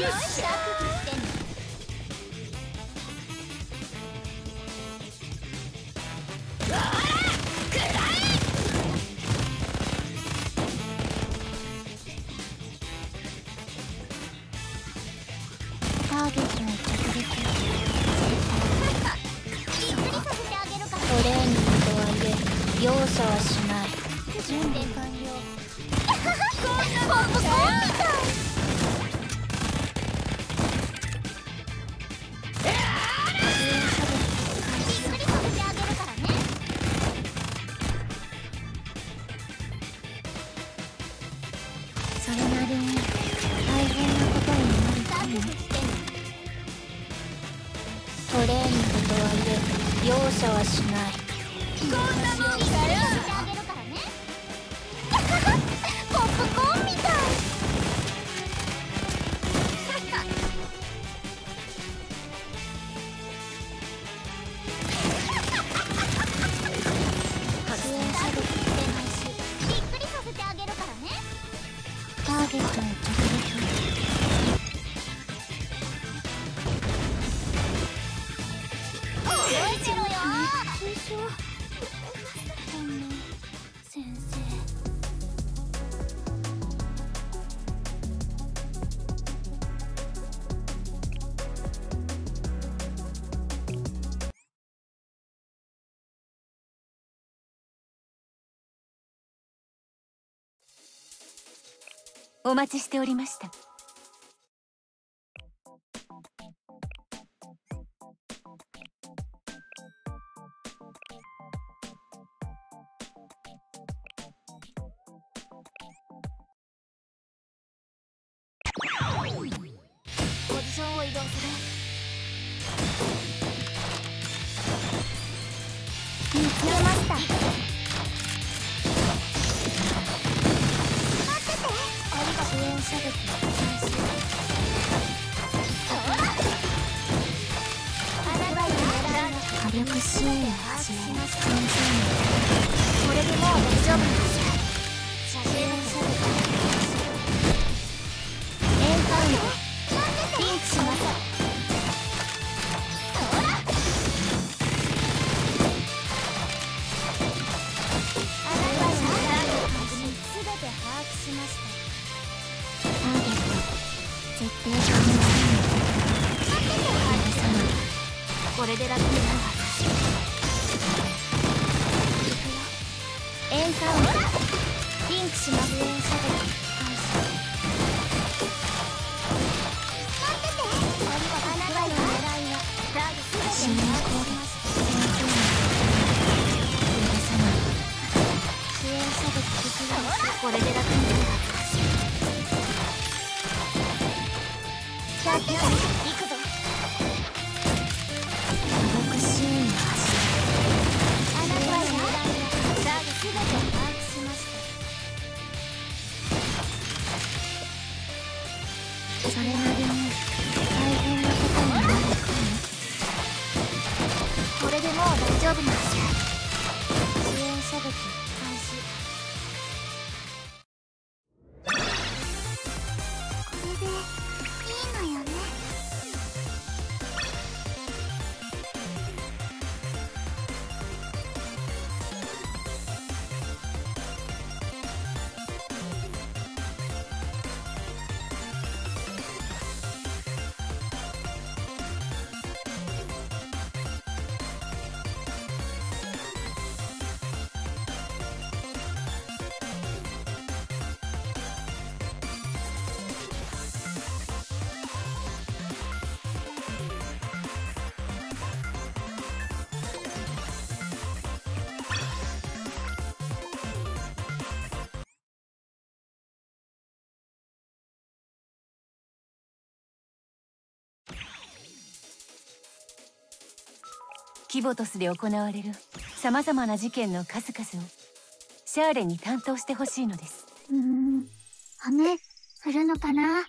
よ。っしゃターゲットへ直撃トレーニングとはいえ容赦はしない準備完了レーニングとはいえ容赦はしない。こんなもんだよお待ちしておりました。ポジションを移動する。支援を始める先これでもう大丈夫。なんです写真を生エンカウントリンクしますほらあなたの狙いエンカウントリンクします支援射撃開始待ってて。ありがとうあなたの狙いはターゲット支援攻撃先生に許さない支援射撃実現これで楽になるはずだって行くぞそれなりに大変なことになるかもこれでもう大丈夫なんです支援射撃。キボトスで行われるさまざまな事件の数々をシャーレに担当してほしいのです。うーん雨降るのかな？